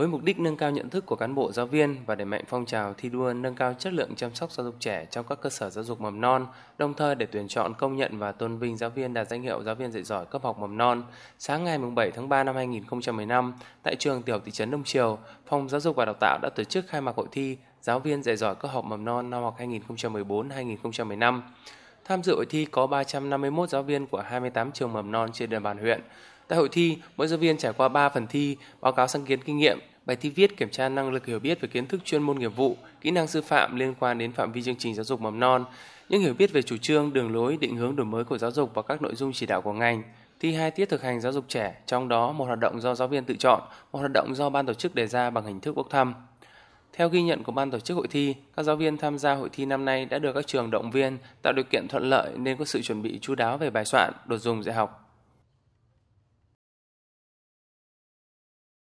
với mục đích nâng cao nhận thức của cán bộ giáo viên và đẩy mạnh phong trào thi đua nâng cao chất lượng chăm sóc giáo dục trẻ trong các cơ sở giáo dục mầm non, đồng thời để tuyển chọn công nhận và tôn vinh giáo viên đạt danh hiệu giáo viên dạy giỏi cấp học mầm non. Sáng ngày 7 tháng 3 năm 2015, tại trường tiểu học thị trấn Đông Triều, Phòng Giáo dục và Đào tạo đã tổ chức khai mạc hội thi giáo viên dạy giỏi cấp học mầm non năm học 2014-2015. Tham dự hội thi có 351 giáo viên của 28 trường mầm non trên địa bàn huyện. Tại hội thi, mỗi giáo viên trải qua 3 phần thi, báo cáo sáng kiến kinh nghiệm, bài thi viết kiểm tra năng lực hiểu biết về kiến thức chuyên môn nghiệp vụ, kỹ năng sư phạm liên quan đến phạm vi chương trình giáo dục mầm non, những hiểu biết về chủ trương, đường lối, định hướng đổi mới của giáo dục và các nội dung chỉ đạo của ngành. Thi hai tiết thực hành giáo dục trẻ, trong đó một hoạt động do giáo viên tự chọn, một hoạt động do ban tổ chức đề ra bằng hình thức bốc thăm. Theo ghi nhận của ban tổ chức hội thi, các giáo viên tham gia hội thi năm nay đã được các trường động viên, tạo điều kiện thuận lợi nên có sự chuẩn bị chú đáo về bài soạn, đồ dùng dạy học,